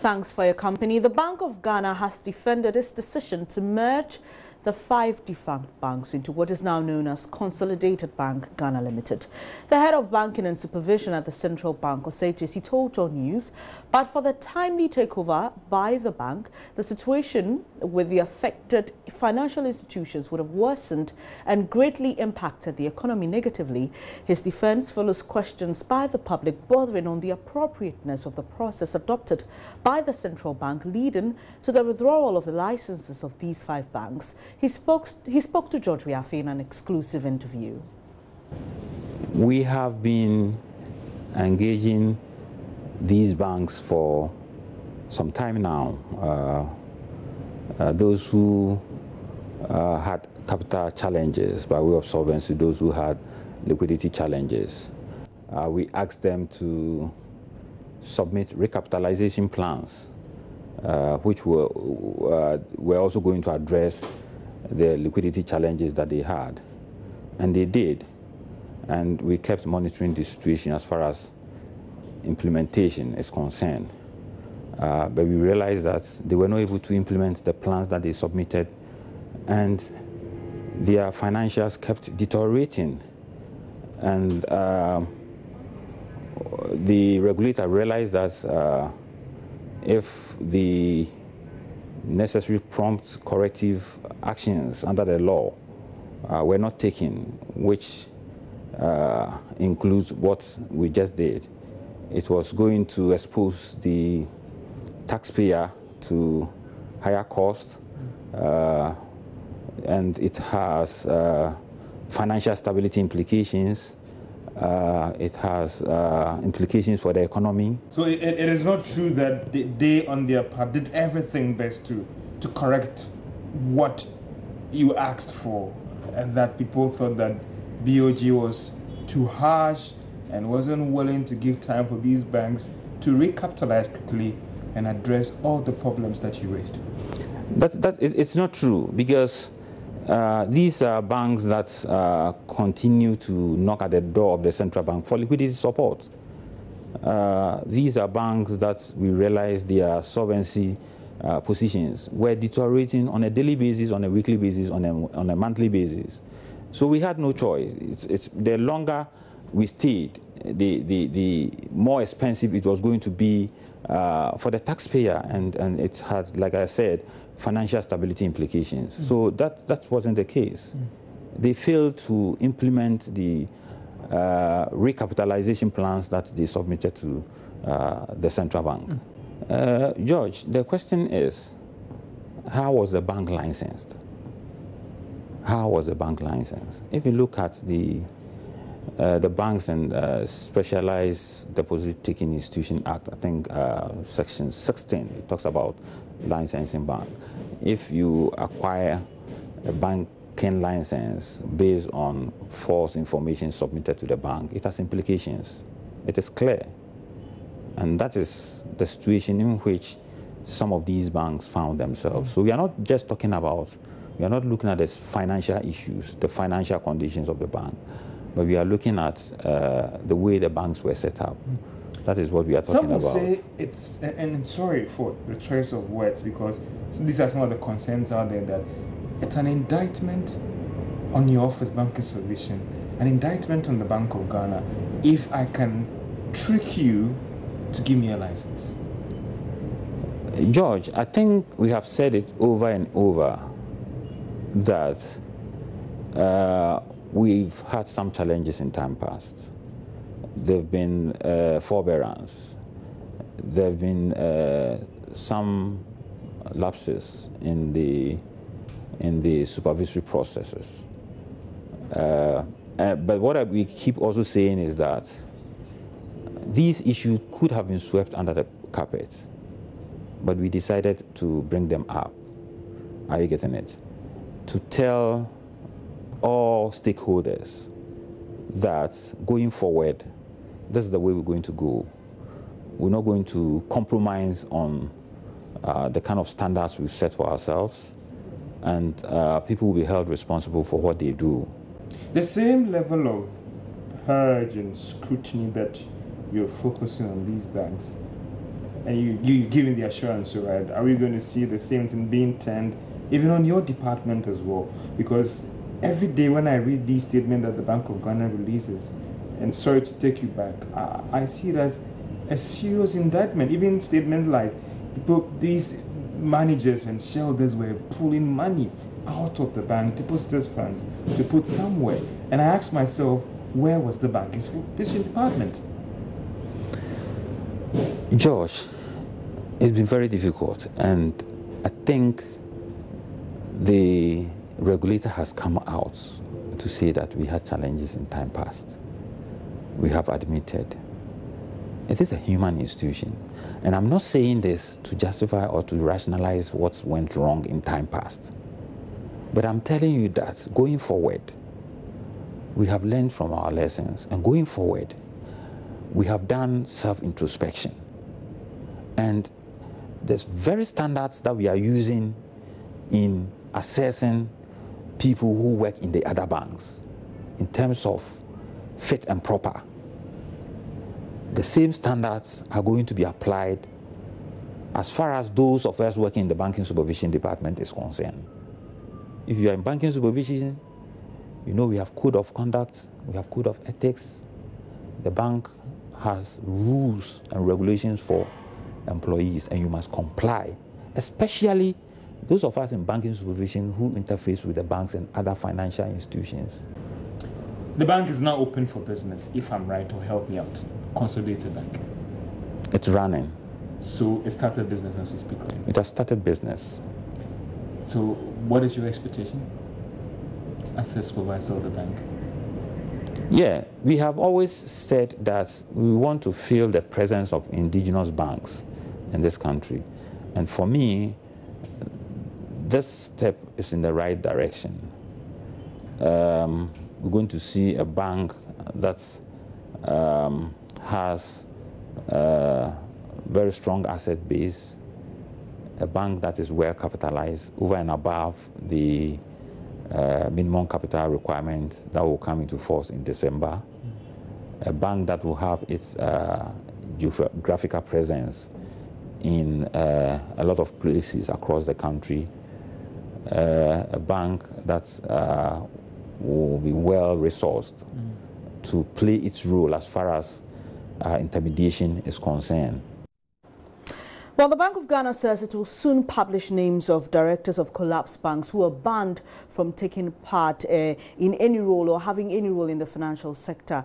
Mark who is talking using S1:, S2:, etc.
S1: Thanks for your company. The Bank of Ghana has defended its decision to merge the five defunct banks into what is now known as Consolidated Bank Ghana Limited. The head of banking and supervision at the Central Bank, Osei told Joy News, but for the timely takeover by the bank, the situation with the affected financial institutions would have worsened and greatly impacted the economy negatively. His defense follows questions by the public bordering on the appropriateness of the process adopted by the Central Bank leading to the withdrawal of the licenses of these five banks. He spoke, he spoke to George Wiafe in an exclusive interview.
S2: We have been engaging these banks for some time now. Uh, uh, those who uh, had capital challenges by way of solvency, those who had liquidity challenges, uh, we asked them to submit recapitalization plans, uh, which were, uh, were also going to address the liquidity challenges that they had. And they did. And we kept monitoring the situation as far as implementation is concerned. Uh, but we realized that they were not able to implement the plans that they submitted, and their financials kept deteriorating. And uh, the regulator realized that uh, if the necessary prompt corrective actions under the law uh, were not taken, which uh, includes what we just did. It was going to expose the taxpayer to higher costs, uh, and it has uh, financial stability implications. Uh, it has uh, implications for the economy.
S3: So it, it is not true that they, on their part, did everything best to, to correct what you asked for, and that people thought that BOG was too harsh and wasn't willing to give time for these banks to recapitalize quickly and address all the problems that you raised.
S2: That, that, it, it's not true because uh, these are banks that uh, continue to knock at the door of the central bank for liquidity support. Uh, these are banks that we realize their solvency uh, positions were deteriorating on a daily basis, on a weekly basis, on a, on a monthly basis. So we had no choice. It's, it's, the longer we stayed, the, the, the more expensive it was going to be uh, for the taxpayer, and, and it had, like I said, financial stability implications. Mm. So that, that wasn't the case. Mm. They failed to implement the uh, recapitalization plans that they submitted to uh, the central bank. Mm. Uh, George, the question is, how was the bank licensed? How was the bank licensed? If you look at the the Banks and uh, Specialized Deposit Taking Institution Act, I think uh, section 16, it talks about licensing bank. If you acquire a bank banking license based on false information submitted to the bank, it has implications. It is clear. And that is the situation in which some of these banks found themselves. So we are not just talking about, we are not looking at the financial issues, the financial conditions of the bank but we are looking at uh, the way the banks were set up. That is what we are talking
S3: about.
S2: Some
S3: will say it's, and, and, sorry for the choice of words because these are some of the concerns out there that it's an indictment on your office banking solution, an indictment on the Bank of Ghana if I can trick you to give me a license.
S2: George, I think we have said it over and over that uh, We've had some challenges in time past. There have been uh, forbearance. There have been uh, some lapses in the in the supervisory processes. Uh, but what we keep also saying is that these issues could have been swept under the carpet, but we decided to bring them up. Are you getting it? To tell all stakeholders that going forward, this is the way we're going to go. We're not going to compromise on uh, the kind of standards we've set for ourselves, and uh, people will be held responsible for what they do.
S3: The same level of purge and scrutiny that you're focusing on these banks, and you, you giving the assurance, right? Are we going to see the same thing being turned even on your department as well? Because every day when I read these statements that the Bank of Ghana releases, and sorry to take you back, I, I see it as a serious indictment. Even statements like people, these managers and shareholders were pulling money out of the bank, depositors' funds, to put somewhere. And I asked myself, where was the bank's fishing department?
S2: George, it's been very difficult, and I think the regulator has come out to say that we had challenges in time past. We have admitted it is a human institution. And I'm not saying this to justify or to rationalize what went wrong in time past. But I'm telling you that going forward, we have learned from our lessons. And going forward, we have done self introspection. And the very standards that we are using in assessing people who work in the other banks in terms of fit and proper the same standards are going to be applied as far as those of us working in the banking supervision department is concerned. If you are in banking supervision, you know we have code of conduct, we have code of ethics. The bank has rules and regulations for employees, and you must comply, especially those of us in banking supervision who interface with the banks and other financial institutions.
S3: The bank is now open for business, if I'm right, or help me out. Consolidated Bank.
S2: It's running.
S3: So it started business as we speak, right?
S2: It has started business.
S3: So what is your expectation as a supervisor of the bank?
S2: Yeah, we have always said that we want to feel the presence of indigenous banks in this country. And for me, this step is in the right direction. Um, we're going to see a bank that um, has a very strong asset base, a bank that is well capitalized over and above the uh, minimum capital requirement that will come into force in December, a bank that will have its uh, geographical presence in uh, a lot of places across the country, uh, a bank that uh, will be well resourced mm. to play its role as far as uh, intermediation is concerned.
S1: Well, the Bank of Ghana says it will soon publish names of directors of collapsed banks who are banned from taking part uh, in any role or having any role in the financial sector.